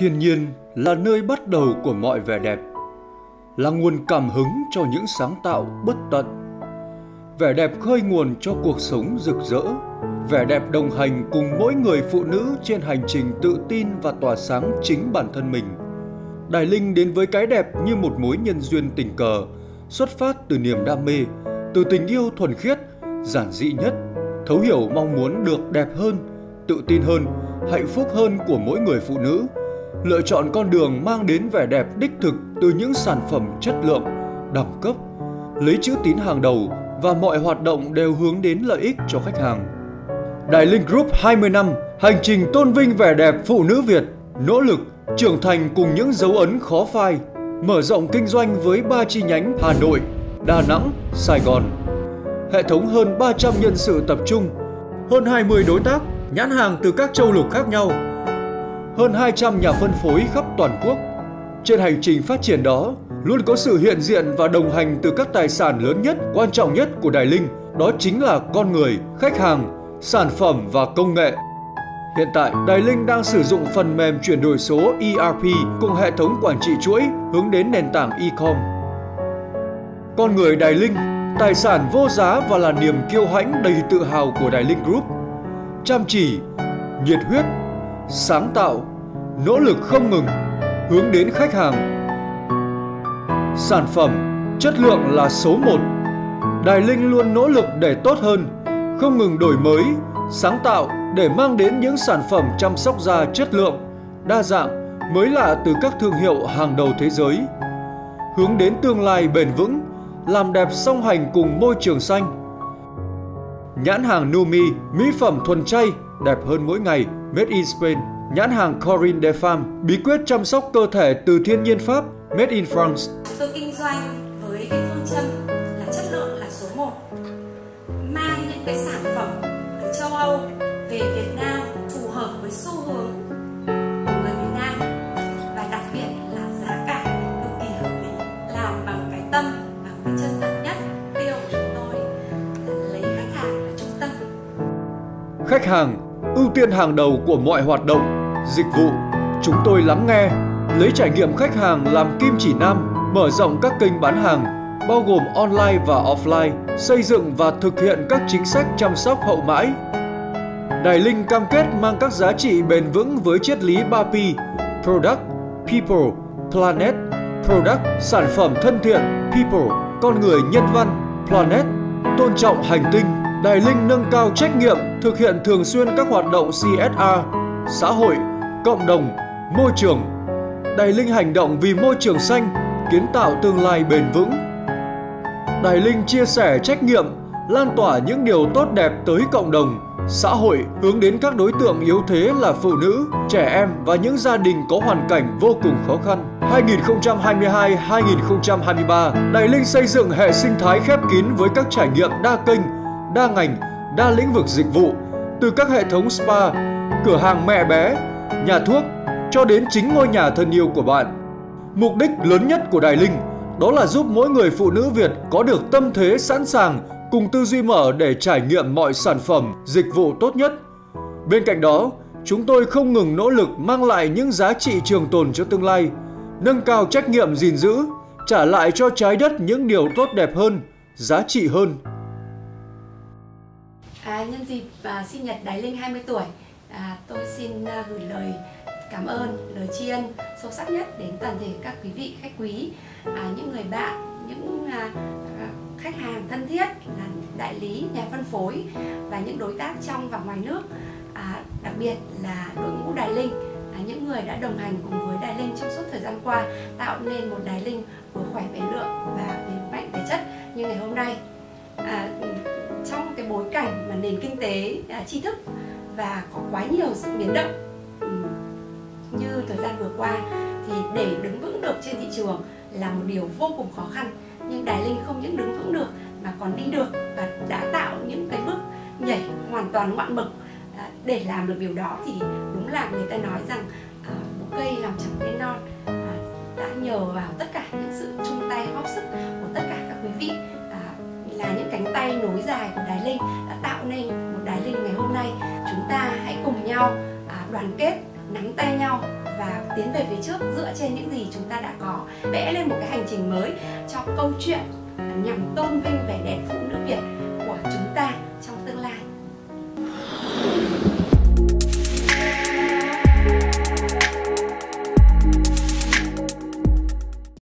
Thiên nhiên là nơi bắt đầu của mọi vẻ đẹp, là nguồn cảm hứng cho những sáng tạo bất tận. Vẻ đẹp khơi nguồn cho cuộc sống rực rỡ, vẻ đẹp đồng hành cùng mỗi người phụ nữ trên hành trình tự tin và tỏa sáng chính bản thân mình. Đài Linh đến với cái đẹp như một mối nhân duyên tình cờ, xuất phát từ niềm đam mê, từ tình yêu thuần khiết, giản dị nhất, thấu hiểu mong muốn được đẹp hơn, tự tin hơn, hạnh phúc hơn của mỗi người phụ nữ – lựa chọn con đường mang đến vẻ đẹp đích thực từ những sản phẩm chất lượng, đẳng cấp, lấy chữ tín hàng đầu và mọi hoạt động đều hướng đến lợi ích cho khách hàng. Đại Linh Group 20 năm, hành trình tôn vinh vẻ đẹp phụ nữ Việt, nỗ lực, trưởng thành cùng những dấu ấn khó phai, mở rộng kinh doanh với 3 chi nhánh Hà Nội, Đà Nẵng, Sài Gòn. Hệ thống hơn 300 nhân sự tập trung, hơn 20 đối tác, nhãn hàng từ các châu lục khác nhau hơn 200 nhà phân phối khắp toàn quốc. Trên hành trình phát triển đó, luôn có sự hiện diện và đồng hành từ các tài sản lớn nhất, quan trọng nhất của Đài Linh, đó chính là con người, khách hàng, sản phẩm và công nghệ. Hiện tại, Đài Linh đang sử dụng phần mềm chuyển đổi số ERP cùng hệ thống quản trị chuỗi hướng đến nền tảng e-com. Con người Đài Linh, tài sản vô giá và là niềm kiêu hãnh đầy tự hào của Đài Linh Group. Chăm chỉ, nhiệt huyết sáng tạo, nỗ lực không ngừng, hướng đến khách hàng. Sản phẩm, chất lượng là số 1. Đài Linh luôn nỗ lực để tốt hơn, không ngừng đổi mới, sáng tạo để mang đến những sản phẩm chăm sóc da chất lượng, đa dạng, mới lạ từ các thương hiệu hàng đầu thế giới. Hướng đến tương lai bền vững, làm đẹp song hành cùng môi trường xanh. Nhãn hàng Numi, mỹ phẩm thuần chay, đẹp hơn mỗi ngày – Made in Spain, nhãn hàng Corinne de Femme, bí quyết chăm sóc cơ thể từ thiên nhiên Pháp, Made in France. Tôi kinh doanh với cái phương châm là chất lượng là số 1. Mang những cái sản phẩm từ châu Âu về Việt Nam phù hợp với xu hướng của người Việt Nam và đặc biệt là giá cả cực kỳ hợp lý, làm bằng cái tâm, bằng cái chân thật nhất. Tiêu của chúng tôi là lấy khách hàng là trung tâm. Khách hàng ưu tiên hàng đầu của mọi hoạt động, dịch vụ. Chúng tôi lắng nghe, lấy trải nghiệm khách hàng làm kim chỉ nam, mở rộng các kênh bán hàng, bao gồm online và offline, xây dựng và thực hiện các chính sách chăm sóc hậu mãi. Đài Linh cam kết mang các giá trị bền vững với triết lý 3P, Product, People, Planet, Product, sản phẩm thân thiện, People, con người nhân văn, Planet, tôn trọng hành tinh, Đài Linh nâng cao trách nhiệm thực hiện thường xuyên các hoạt động CSR, xã hội, cộng đồng, môi trường. Đài Linh hành động vì môi trường xanh, kiến tạo tương lai bền vững. Đài Linh chia sẻ trách nhiệm, lan tỏa những điều tốt đẹp tới cộng đồng, xã hội hướng đến các đối tượng yếu thế là phụ nữ, trẻ em và những gia đình có hoàn cảnh vô cùng khó khăn. 2022-2023, Đài Linh xây dựng hệ sinh thái khép kín với các trải nghiệm đa kênh, đa ngành, đa lĩnh vực dịch vụ, từ các hệ thống spa, cửa hàng mẹ bé, nhà thuốc cho đến chính ngôi nhà thân yêu của bạn. Mục đích lớn nhất của Đài Linh đó là giúp mỗi người phụ nữ Việt có được tâm thế sẵn sàng cùng tư duy mở để trải nghiệm mọi sản phẩm, dịch vụ tốt nhất. Bên cạnh đó, chúng tôi không ngừng nỗ lực mang lại những giá trị trường tồn cho tương lai, nâng cao trách nhiệm gìn giữ, trả lại cho trái đất những điều tốt đẹp hơn, giá trị hơn nhân dịp à, sinh nhật Đái Linh 20 tuổi, à, tôi xin à, gửi lời cảm ơn, lời tri ân sâu sắc nhất đến toàn thể các quý vị khách quý, à, những người bạn, những à, à khách hàng thân thiết là đại lý, nhà phân phối và những đối tác trong và ngoài nước. À, đặc biệt là đội ngũ Đài Linh, à, những người đã đồng hành cùng với Đài Linh trong suốt thời gian qua tạo nên một Đài Linh vừa khỏe về lượng và về mạnh về chất như ngày hôm nay. À, bối cảnh mà nền kinh tế à, tri thức và có quá nhiều sự biến động. Ừ. Như thời gian vừa qua thì để đứng vững được trên thị trường là một điều vô cùng khó khăn. Nhưng Đài Linh không những đứng vững được mà còn đi được và đã tạo những cái bước nhảy hoàn toàn ngoạn mực. À, để làm được điều đó thì đúng là người ta nói rằng à, một cây làm chẳng cây non à, đã nhờ vào tất cả nối dài của Đài Linh đã tạo nên một Đài Linh ngày hôm nay. Chúng ta hãy cùng nhau à, đoàn kết, nắm tay nhau và tiến về phía trước dựa trên những gì chúng ta đã có. Vẽ lên một cái hành trình mới cho câu chuyện nhằm tôn vinh vẻ đẹp phụ nữ Việt.